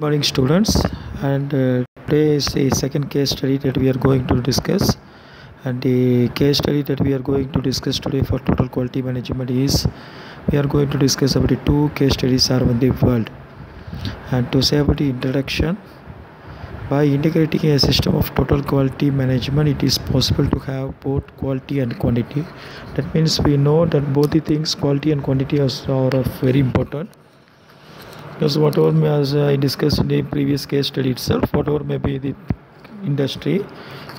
morning students. And uh, today is the second case study that we are going to discuss. And the case study that we are going to discuss today for total quality management is we are going to discuss about the two case studies around the world. And to say about the introduction by integrating a system of total quality management it is possible to have both quality and quantity. That means we know that both the things quality and quantity are, are very important because whatever as uh, I discussed in the previous case study itself, whatever may be the industry,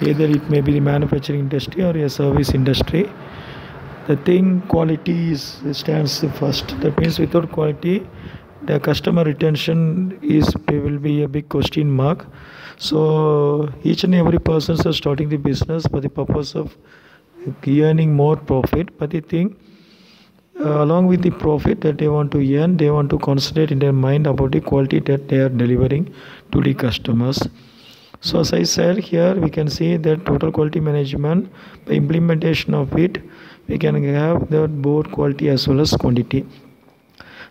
either it may be the manufacturing industry or a service industry, the thing quality is stands first. That means without quality, the customer retention is will be a big question mark. So each and every person is starting the business for the purpose of earning more profit, but the thing uh, along with the profit that they want to earn they want to concentrate in their mind about the quality that they are delivering to the customers. So as i said here we can see that total quality management by implementation of it we can have the both quality as well as quantity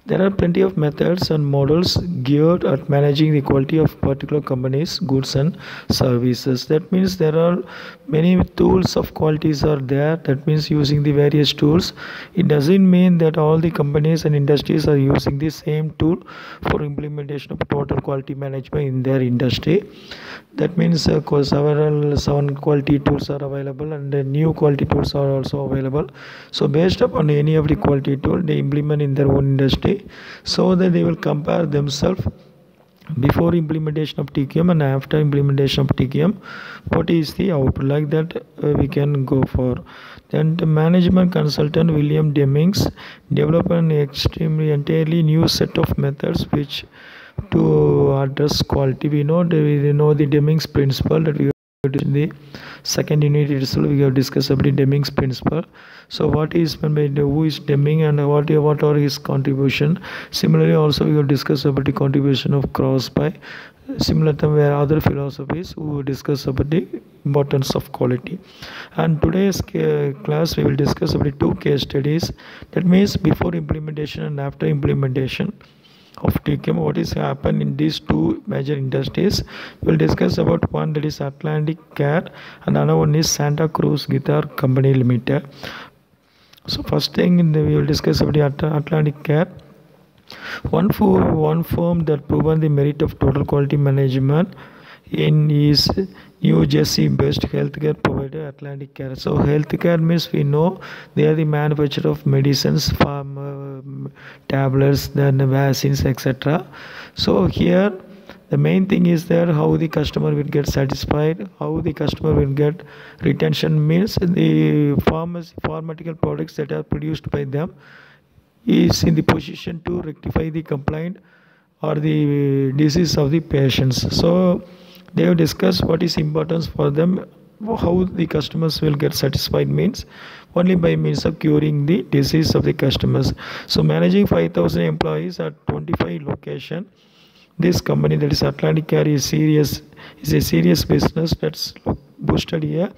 there are plenty of methods and models geared at managing the quality of particular companies, goods and services. That means there are many tools of qualities are there. That means using the various tools. It doesn't mean that all the companies and industries are using the same tool for implementation of total quality management in their industry. That means uh, several seven quality tools are available and the new quality tools are also available. So based upon any of the quality tool, they implement in their own industry so that they will compare themselves before implementation of TQM and after implementation of TQM what is the output? Like that uh, we can go for then the management consultant William Demings developed an extremely entirely new set of methods which to address quality. We know we know the Demings principle that we in the second unit itself we have discussed about the Deming's principle. So what is meant by who is Deming and what what are his contribution? Similarly also we have discussed about the contribution of Crosby similar to where other philosophies who discuss about the importance of quality. And today's class we will discuss about two case studies. That means before implementation and after implementation of TQM what is happened in these two major industries? We'll discuss about one that is Atlantic Care and another one is Santa Cruz Guitar Company Limited. So first thing the, we will discuss about the Atlantic Care one for one firm that proven the merit of total quality management in is New Jersey based healthcare provider Atlantic Care. So healthcare means we know they are the manufacturer of medicines, farm uh, tablets, then vaccines, etc. So here the main thing is there how the customer will get satisfied, how the customer will get retention means the pharmacy pharmaceutical products that are produced by them is in the position to rectify the complaint or the disease of the patients. So they have discussed what is importance for them how the customers will get satisfied means only by means of curing the disease of the customers. So managing 5000 employees at 25 location. This company that is atlantic care is serious is a serious business that's boosted here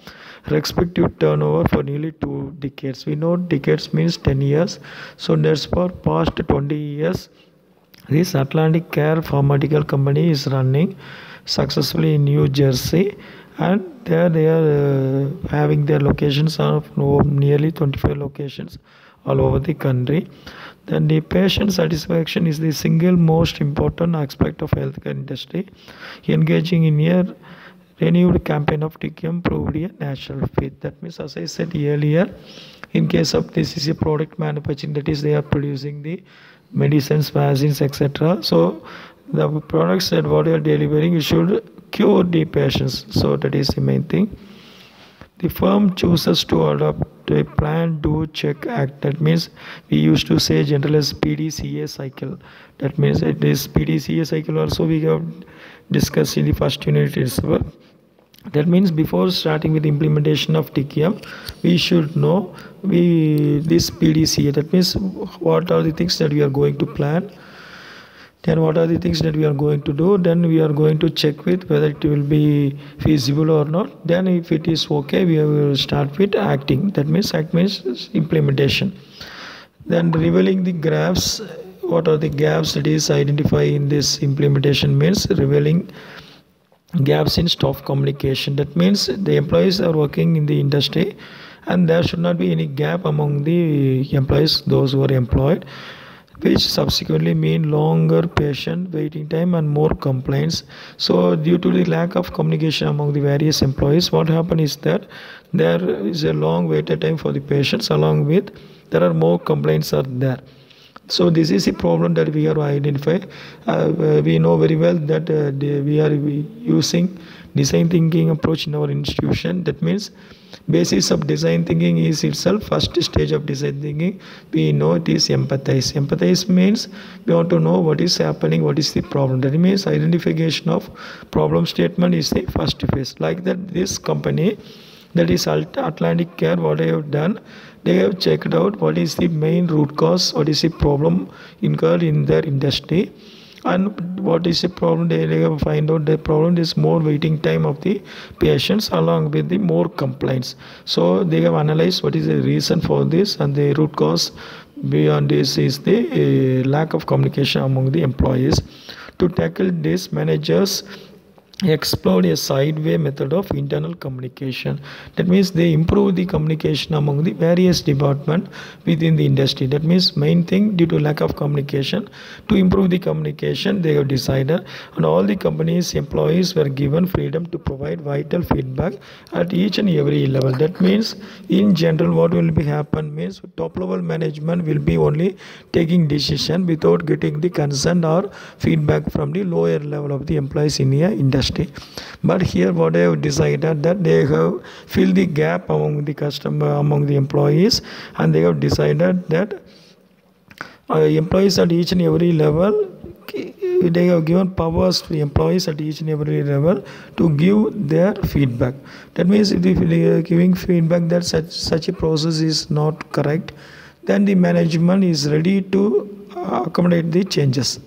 respective turnover for nearly two decades. We know decades means 10 years. So that's for past 20 years. This atlantic care pharmaceutical company is running successfully in New Jersey and there they are uh, having their locations of nearly 25 locations all over the country. Then the patient satisfaction is the single most important aspect of healthcare industry engaging in a renewed campaign of TQM proved a natural fit. That means as I said earlier in case of this is a product manufacturing that is they are producing the medicines vaccines etc so the products that what you are delivering you should cure the patients so that is the main thing. The firm chooses to adopt a plan do check act. That means we used to say general as pdca cycle. That means it is pdca cycle also we have discussed in the first unit itself. That means before starting with implementation of TQM we should know we this PDCA that means what are the things that we are going to plan then what are the things that we are going to do? Then we are going to check with whether it will be feasible or not. Then if it is okay we will start with acting. That means act means implementation. Then revealing the graphs. What are the gaps that is identify in this implementation means revealing gaps in staff communication. That means the employees are working in the industry and there should not be any gap among the employees those who are employed which subsequently mean longer patient waiting time and more complaints. So due to the lack of communication among the various employees what happens is that there is a long waiting time for the patients along with there are more complaints are there. So this is a problem that we are identify uh, we know very well that uh, we are using design thinking approach in our institution. That means basis of design thinking is itself first stage of design thinking. We know it is empathize. Empathize means we want to know what is happening what is the problem. That means identification of problem statement is the first phase. Like that this company that is atlantic care what i have done they have checked out what is the main root cause what is the problem incurred in their industry and what is the problem? They find out the problem is more waiting time of the patients along with the more complaints. So they have analyzed what is the reason for this and the root cause beyond this is the uh, lack of communication among the employees. To tackle this managers explored a sideway method of internal communication. That means they improve the communication among the various department within the industry. That means main thing due to lack of communication to improve the communication they have decided. And all the companies employees were given freedom to provide vital feedback at each and every level. That means in general what will be happen means top level management will be only taking decision without getting the consent or feedback from the lower level of the employees in the industry but here what they have decided that they have filled the gap among the customer among the employees and they have decided that uh, employees at each and every level they have given powers to employees at each and every level to give their feedback. That means if they are giving feedback that such, such a process is not correct then the management is ready to accommodate the changes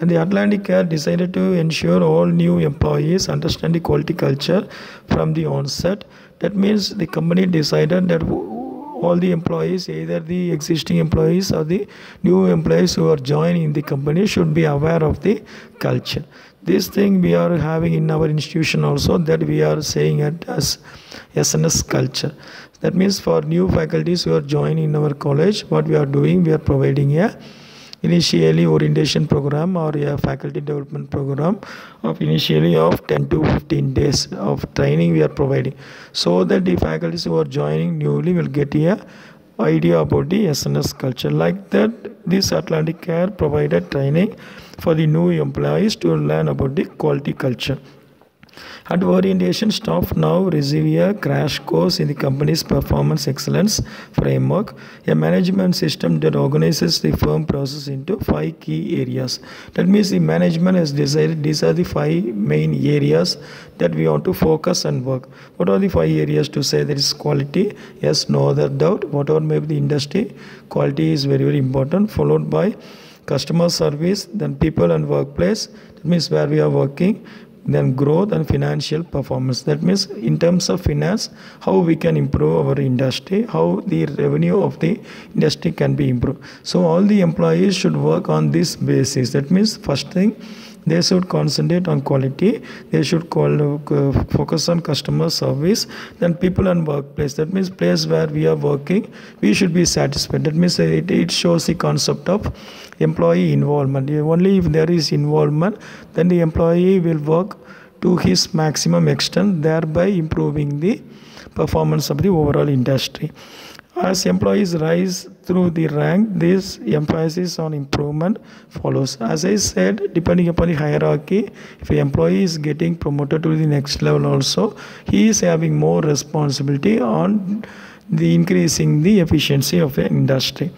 and the Atlantic Care decided to ensure all new employees understand the quality culture from the onset. That means the company decided that all the employees, either the existing employees or the new employees who are joining the company, should be aware of the culture. This thing we are having in our institution also that we are saying it as SNS culture. That means for new faculties who are joining our college, what we are doing, we are providing a initially orientation program or a faculty development program of initially of 10 to 15 days of training we are providing. So that the faculties who are joining newly will get a idea about the SNS culture. Like that this Atlantic Care provided training for the new employees to learn about the quality culture at orientation, staff now receive a crash course in the company's performance excellence framework, a management system that organizes the firm process into five key areas. That means the management has decided these are the five main areas that we want to focus and work. What are the five areas to say there is quality? Yes, no other doubt. Whatever may be the industry, quality is very, very important, followed by customer service, then people and workplace. That means where we are working, then growth and financial performance. That means in terms of finance how we can improve our industry how the revenue of the industry can be improved. So all the employees should work on this basis. That means first thing they should concentrate on quality. They should call, uh, focus on customer service then people and workplace. That means place where we are working we should be satisfied. That means it, it shows the concept of employee involvement only if there is involvement then the employee will work to his maximum extent thereby improving the performance of the overall industry as employees rise through the rank, this emphasis on improvement follows. As I said, depending upon the hierarchy, if an employee is getting promoted to the next level also, he is having more responsibility on the increasing the efficiency of the industry.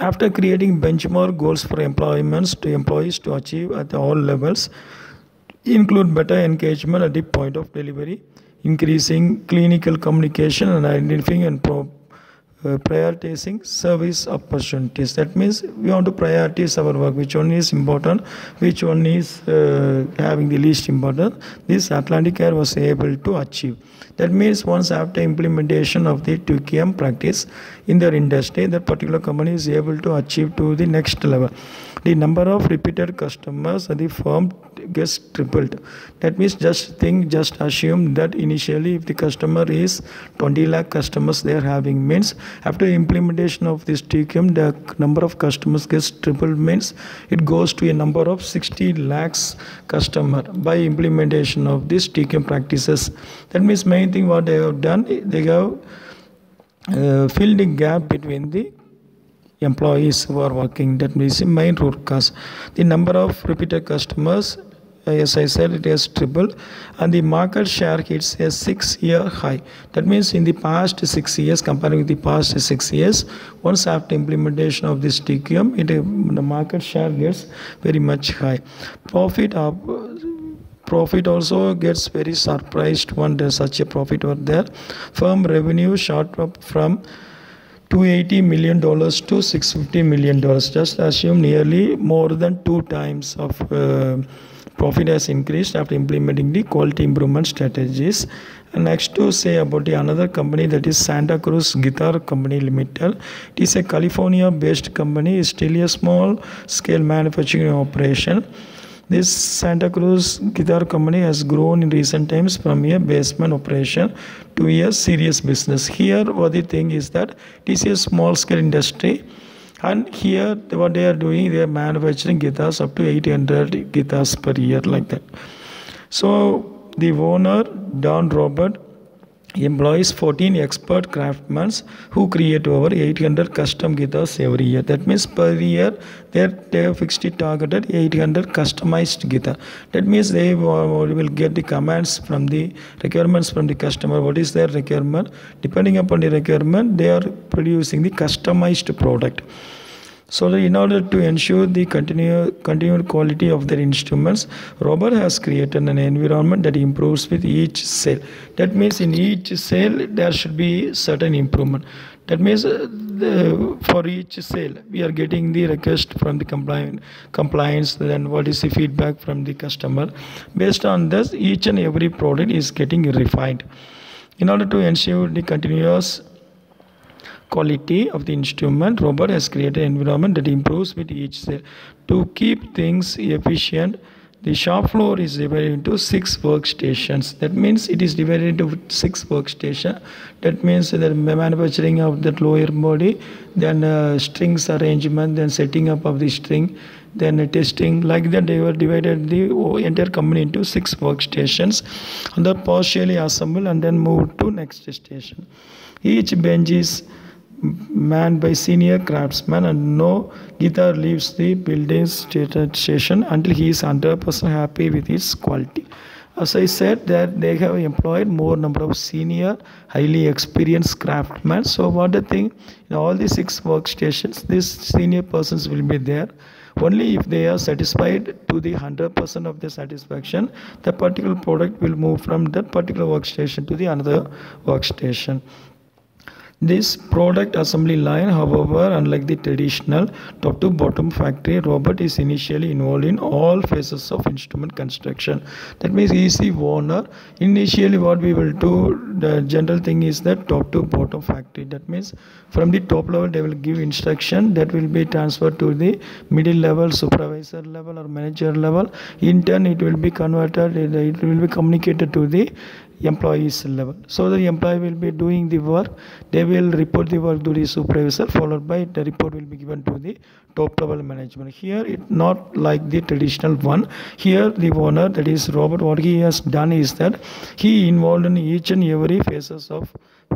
After creating benchmark goals for employments to employees to achieve at all levels, include better engagement at the point of delivery, increasing clinical communication and identifying and pro prioritizing service opportunities. That means we want to prioritize our work, which one is important, which one is uh, having the least importance. This Atlantic Care was able to achieve. That means once after implementation of the TQM practice in their industry, that particular company is able to achieve to the next level. The number of repeated customers the firm gets tripled. That means just think, just assume that initially if the customer is 20 lakh customers they are having means after implementation of this TQM the number of customers gets tripled means it goes to a number of 60 lakhs customer by implementation of this TQM practices. That means main thing what they have done they have uh, filled the gap between the employees who are working that means the main root cause the number of repeated customers as I said, it has tripled, and the market share hits a six-year high. That means in the past six years, comparing with the past six years, once after implementation of this TQM, it, the market share gets very much high. Profit up profit also gets very surprised when there's such a profit over there. Firm revenue shot up from 280 million dollars to 650 million dollars. Just assume nearly more than two times of uh, profit has increased after implementing the quality improvement strategies. And next to say about the another company that is Santa Cruz Guitar Company Limited. It is a California-based company, still a small scale manufacturing operation. This Santa Cruz guitar company has grown in recent times from a basement operation to a serious business. Here, what the thing is that it is a small scale industry, and here what they are doing, they are manufacturing guitars up to 800 guitars per year, like that. So, the owner, Don Robert, employs 14 expert craftsmen who create over 800 custom guitars every year. That means per year they they have fixed targeted 800 customized guitar. That means they will get the commands from the requirements from the customer. What is their requirement? Depending upon the requirement, they are producing the customized product. So in order to ensure the continue, continued quality of their instruments, Robert has created an environment that improves with each sale. That means in each sale there should be certain improvement. That means uh, the, for each sale we are getting the request from the compliant compliance. Then what is the feedback from the customer? Based on this, each and every product is getting refined. In order to ensure the continuous quality of the instrument, Robert has created an environment that improves with each sale. To keep things efficient, the shop floor is divided into six workstations. That means it is divided into six workstations. That means the manufacturing of the lower body, then uh, strings arrangement, then setting up of the string, then uh, testing. Like that, they were divided the entire company into six workstations, and they're partially assembled and then moved to next station. Each bench is manned by senior craftsmen and no guitar leaves the building station until he is 100% happy with its quality. As i said that they have employed more number of senior highly experienced craftsmen. So what the thing in all the six workstations these senior persons will be there. Only if they are satisfied to the 100% of the satisfaction the particular product will move from that particular workstation to the another workstation this product assembly line, however, unlike the traditional top to bottom factory, Robert is initially involved in all phases of instrument construction. That means he the owner. Initially, what we will do, the general thing is that top to bottom factory. That means from the top level, they will give instruction that will be transferred to the middle level, supervisor level, or manager level. In turn, it will be converted, it will be communicated to the employees level. So the employee will be doing the work. They will report the work to the supervisor followed by the report will be given to the top level management. Here it not like the traditional one. Here the owner that is robert what he has done is that he involved in each and every phases of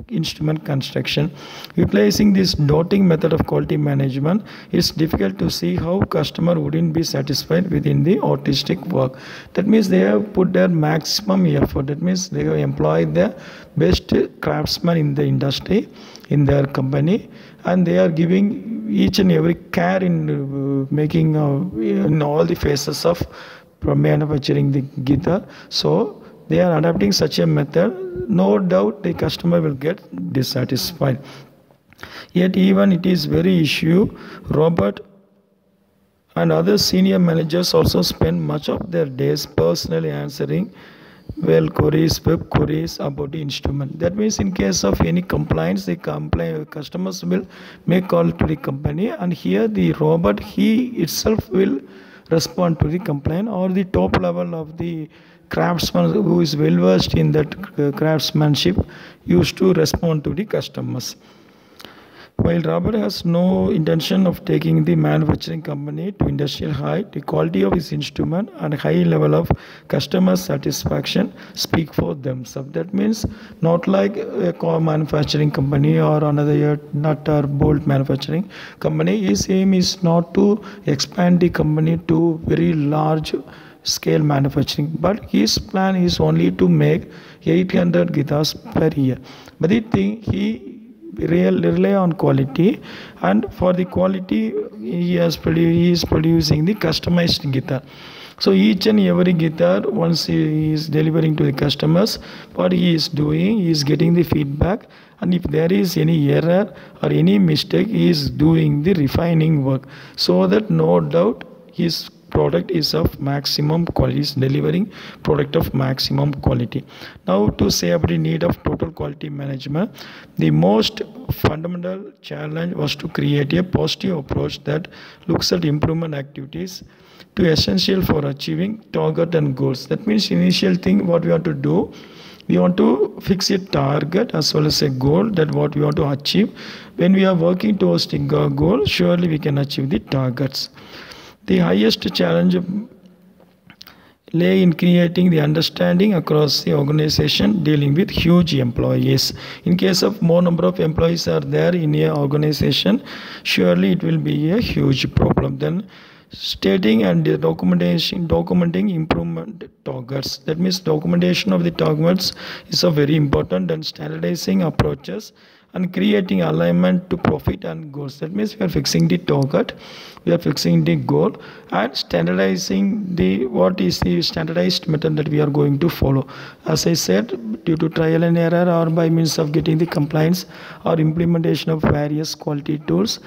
instrument construction. Utilizing this dotting method of quality management, it's difficult to see how customer wouldn't be satisfied within the artistic work. That means they have put their maximum effort. That means they have employed the best craftsmen in the industry, in their company, and they are giving each and every care in uh, making uh, in all the phases of manufacturing the guitar. So they are adopting such a method no doubt the customer will get dissatisfied Yet even it is very issue, Robert and other senior managers also spend much of their days personally answering well queries, web queries about the instrument. That means in case of any complaints, the complaint customers will make call to the company and here the Robert he itself will respond to the complaint or the top level of the craftsman who is well versed in that uh, craftsmanship used to respond to the customers. While Robert has no intention of taking the manufacturing company to industrial height, the quality of his instrument and high level of customer satisfaction speak for themselves. That means not like a car manufacturing company or another nut or bolt manufacturing company. His aim is not to expand the company to very large scale manufacturing but his plan is only to make 800 guitars per year. But the thing he real rely on quality and for the quality he has produ- he is producing the customized guitar. So each and every guitar once he is delivering to the customers what he is doing he is getting the feedback and if there is any error or any mistake he is doing the refining work. So that no doubt his product is of maximum quality is delivering product of maximum quality. Now to say about the need of total quality management the most fundamental challenge was to create a positive approach that looks at improvement activities to essential for achieving target and goals. That means initial thing what we have to do we want to fix a target as well as a goal that what we want to achieve. When we are working towards the goal surely we can achieve the targets the highest challenge lay in creating the understanding across the organization dealing with huge employees. In case of more number of employees are there in a organization surely it will be a huge problem. Then stating and documentation documenting improvement targets. That means documentation of the targets is a very important and standardizing approaches and creating alignment to profit and goals. That means we are fixing the target we are fixing the goal and standardizing the what is the standardized method that we are going to follow. As i said due to trial and error or by means of getting the compliance or implementation of various quality tools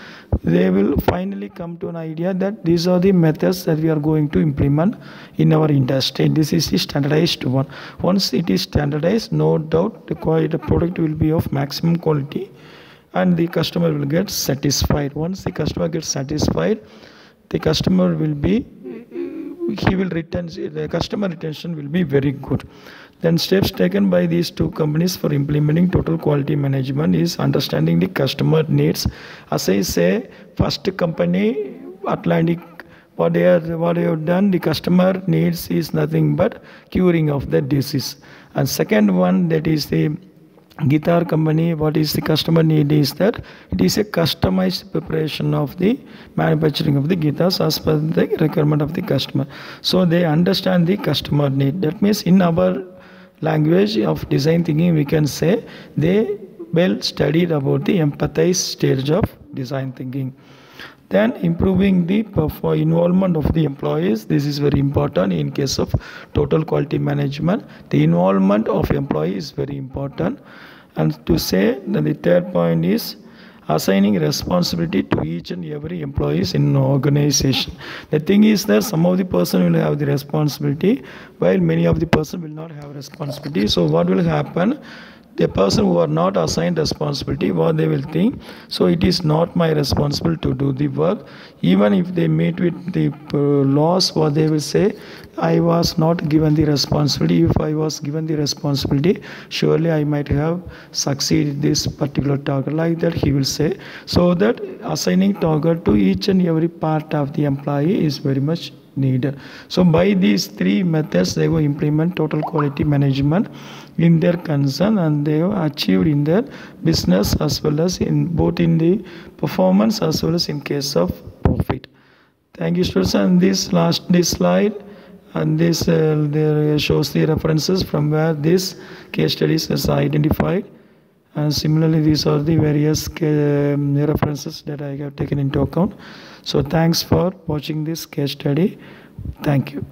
they will finally come to an idea that these are the methods that we are going to implement in our industry. This is the standardized one. Once it is standardized no doubt the, the product will be of maximum quality and the customer will get satisfied. Once the customer gets satisfied the customer will be he will return the customer retention will be very good. Then steps taken by these two companies for implementing total quality management is understanding the customer needs. As i say first company atlantic what they are what they have done the customer needs is nothing but curing of the disease. And second one that is the guitar company what is the customer need is that it is a customized preparation of the manufacturing of the guitars as per the requirement of the customer. So they understand the customer need. That means in our language of design thinking we can say they well studied about the empathized stage of design thinking then improving the involvement of the employees. This is very important in case of total quality management. The involvement of employee is very important. And to say that the third point is assigning responsibility to each and every employees in an organization. The thing is that some of the person will have the responsibility while many of the person will not have responsibility. So what will happen the person who are not assigned responsibility what they will think so it is not my responsibility to do the work. Even if they meet with the uh, laws what they will say i was not given the responsibility. If i was given the responsibility surely i might have succeeded this particular target like that he will say. So that assigning target to each and every part of the employee is very much needed so by these three methods they will implement total quality management in their concern and they have achieved in their business as well as in both in the performance as well as in case of profit. Thank you students. And this last this slide and this uh, there shows the references from where this case studies is identified. And similarly these are the various um, references that i have taken into account so thanks for watching this case study. Thank you